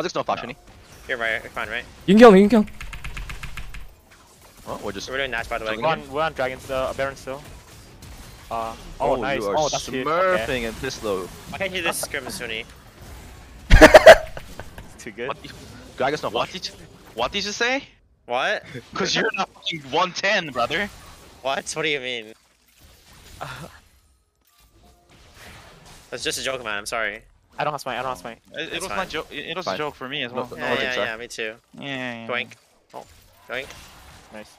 Kha'Zix's not flash, no. You're right, you're fine, right? You can kill him, you can kill him. Oh, we're just. We're doing Nash, by the way. We're on, we're on Dragon's, still, uh, Baron still. Uh, oh, oh, nice. You are oh, that's smurfing okay. and this low. I can't hear this scrim Sunni? Too good. What, Dragon's not what did, you, what did you say? What? Because you're not 110, brother. What? What do you mean? That's just a joke, man. I'm sorry. I don't have smite, I don't have smite. It, it was fine. my joke. It, it was Fine. a joke for me as well. no, Yeah, yeah, yeah, me too. Yeah, yeah, yeah. Doink. Oh, doink. Nice.